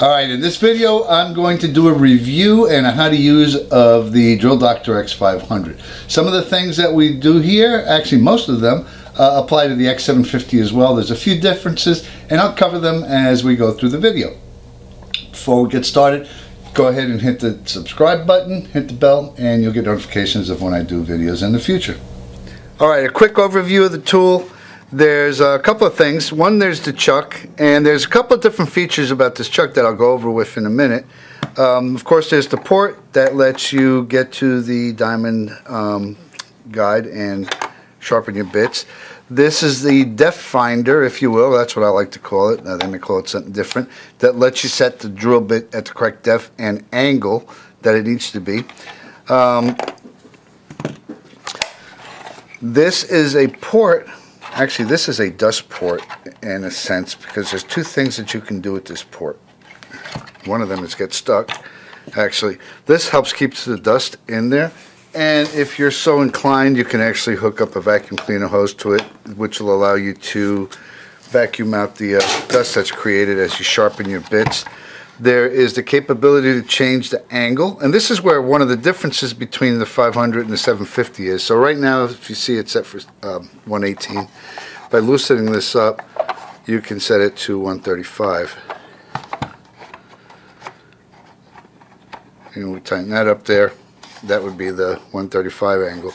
Alright, in this video I'm going to do a review and a how to use of the Drill Doctor X500. Some of the things that we do here, actually most of them, uh, apply to the X750 as well. There's a few differences and I'll cover them as we go through the video. Before we get started, go ahead and hit the subscribe button, hit the bell, and you'll get notifications of when I do videos in the future. Alright, a quick overview of the tool. There's a couple of things. One, there's the chuck, and there's a couple of different features about this chuck that I'll go over with in a minute. Um, of course, there's the port that lets you get to the diamond um, guide and sharpen your bits. This is the depth finder, if you will. That's what I like to call it. Now, they may call it something different. That lets you set the drill bit at the correct depth and angle that it needs to be. Um, this is a port Actually, this is a dust port in a sense because there's two things that you can do with this port. One of them is get stuck. Actually, this helps keep the dust in there. And if you're so inclined, you can actually hook up a vacuum cleaner hose to it, which will allow you to vacuum out the uh, dust that's created as you sharpen your bits. There is the capability to change the angle, and this is where one of the differences between the 500 and the 750 is. So right now, if you see it's set for um, 118, by loosening this up, you can set it to 135. And we tighten that up there. That would be the 135 angle.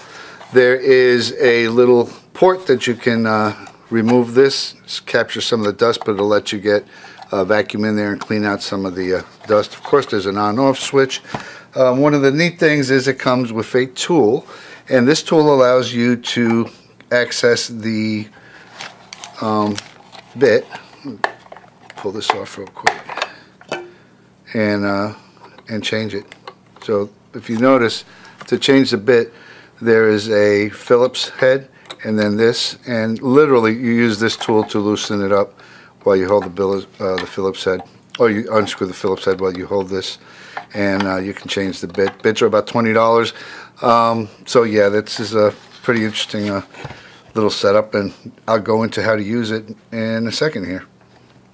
There is a little port that you can uh, remove this, capture some of the dust, but it'll let you get uh, vacuum in there and clean out some of the uh, dust. Of course, there's an on-off switch. Um, one of the neat things is it comes with a tool, and this tool allows you to access the um, bit. Pull this off real quick and uh, and change it. So if you notice, to change the bit, there is a Phillips head and then this, and literally you use this tool to loosen it up while you hold the, bill, uh, the Phillips head, or you unscrew the Phillips head while you hold this, and uh, you can change the bit. Bits are about twenty dollars. Um, so yeah, this is a pretty interesting uh, little setup, and I'll go into how to use it in a second here.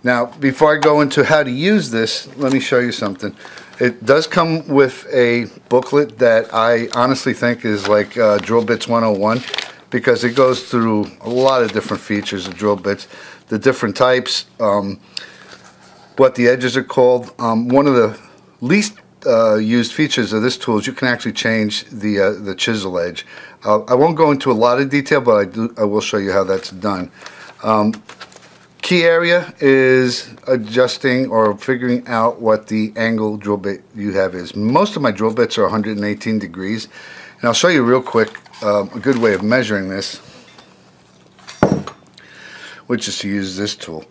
Now, before I go into how to use this, let me show you something. It does come with a booklet that I honestly think is like uh, Drill Bits 101 because it goes through a lot of different features of drill bits the different types, um, what the edges are called. Um, one of the least uh, used features of this tool is you can actually change the uh, the chisel edge. Uh, I won't go into a lot of detail, but I do I will show you how that's done. Um, key area is adjusting or figuring out what the angle drill bit you have is. Most of my drill bits are 118 degrees, and I'll show you real quick um, a good way of measuring this which is to use this tool.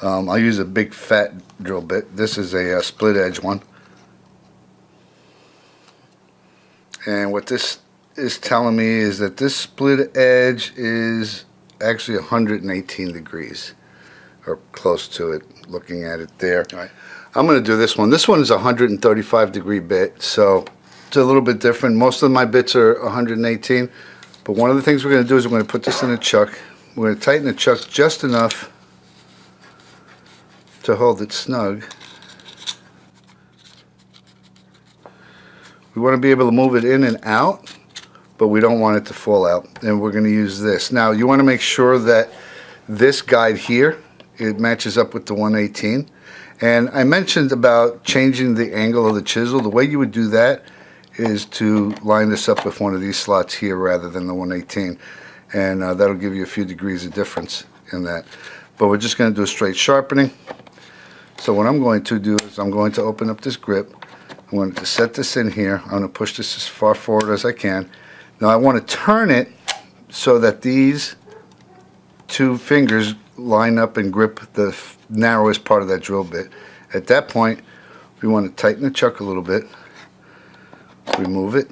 Um, I'll use a big fat drill bit. This is a, a split edge one. And what this is telling me is that this split edge is actually 118 degrees or close to it looking at it there. Right. I'm going to do this one. This one is a 135 degree bit so it's a little bit different. Most of my bits are 118 but one of the things we're going to do is we're going to put this in a chuck we're going to tighten the chuck just enough to hold it snug. We want to be able to move it in and out, but we don't want it to fall out. And we're going to use this. Now, you want to make sure that this guide here, it matches up with the 118. And I mentioned about changing the angle of the chisel. The way you would do that is to line this up with one of these slots here rather than the 118 and uh, that'll give you a few degrees of difference in that. But we're just going to do a straight sharpening. So what I'm going to do is I'm going to open up this grip. I'm going to set this in here. I'm going to push this as far forward as I can. Now I want to turn it so that these two fingers line up and grip the narrowest part of that drill bit. At that point, we want to tighten the chuck a little bit, remove it,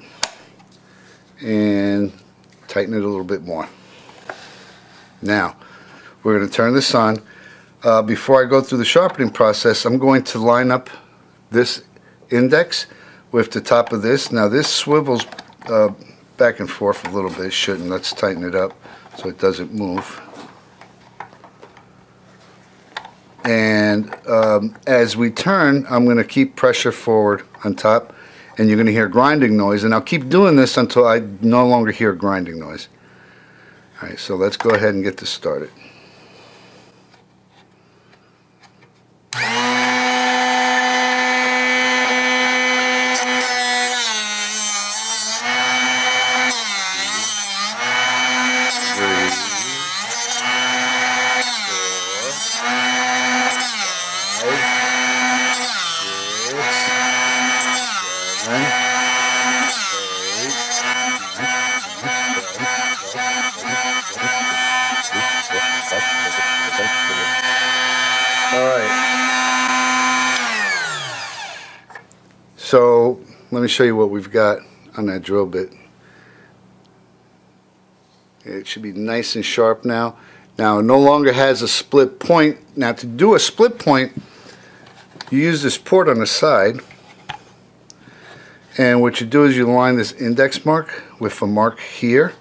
and tighten it a little bit more. Now, we're going to turn this on. Uh, before I go through the sharpening process, I'm going to line up this index with the top of this. Now this swivels uh, back and forth a little bit, shouldn't. Let's tighten it up so it doesn't move. And um, as we turn, I'm going to keep pressure forward on top and you're going to hear grinding noise. And I'll keep doing this until I no longer hear grinding noise. All right, so let's go ahead and get this started. So let me show you what we've got on that drill bit. It should be nice and sharp now. Now it no longer has a split point. Now to do a split point, you use this port on the side. And what you do is you line this index mark with a mark here.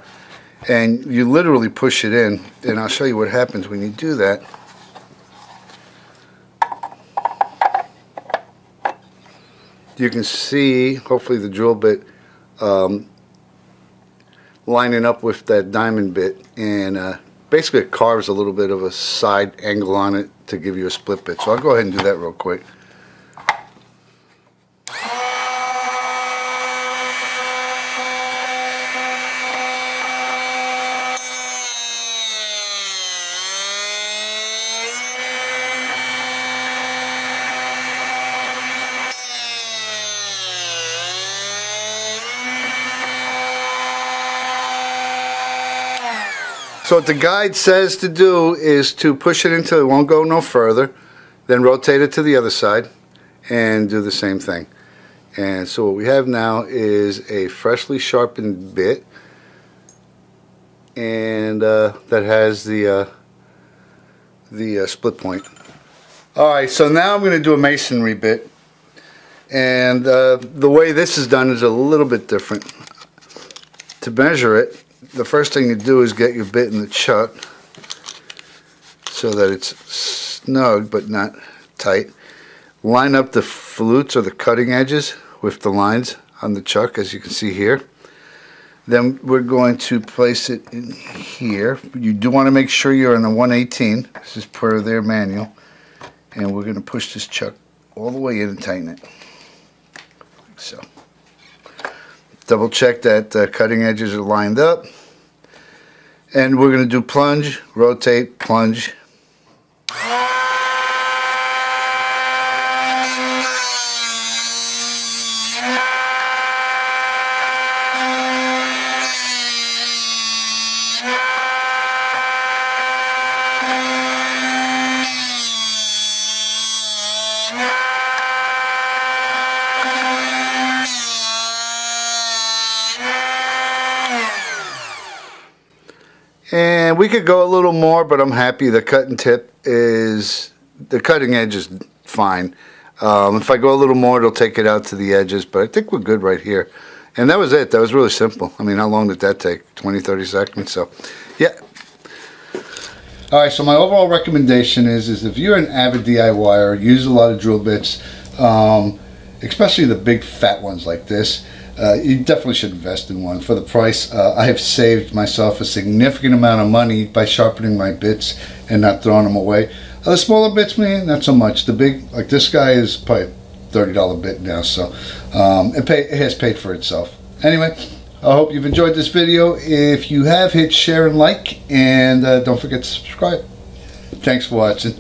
And you literally push it in. And I'll show you what happens when you do that. You can see hopefully the drill bit um, lining up with that diamond bit. And uh, basically it carves a little bit of a side angle on it to give you a split bit. So I'll go ahead and do that real quick So what the guide says to do is to push it until it won't go no further, then rotate it to the other side and do the same thing. And so what we have now is a freshly sharpened bit and uh, that has the uh, the uh, split point. Alright, so now I'm going to do a masonry bit and uh, the way this is done is a little bit different. To measure it, the first thing you do is get your bit in the chuck so that it's snug but not tight. Line up the flutes or the cutting edges with the lines on the chuck as you can see here. Then we're going to place it in here. You do want to make sure you're in the 118. This is per their manual. And we're going to push this chuck all the way in and tighten it. Like so. Double check that the cutting edges are lined up. And we're going to do plunge, rotate, plunge. And we could go a little more, but I'm happy the cutting tip is, the cutting edge is fine. Um, if I go a little more, it'll take it out to the edges, but I think we're good right here. And that was it. That was really simple. I mean, how long did that take? 20, 30 seconds? So, yeah. All right, so my overall recommendation is, is if you're an avid DIYer, use a lot of drill bits, um, especially the big fat ones like this, uh, you definitely should invest in one for the price. Uh, I have saved myself a significant amount of money by sharpening my bits and not throwing them away. Uh, the smaller bits, man, not so much. The big, like this guy is probably $30 bit now, so um, it, pay, it has paid for itself. Anyway, I hope you've enjoyed this video. If you have, hit share and like, and uh, don't forget to subscribe. Thanks for watching.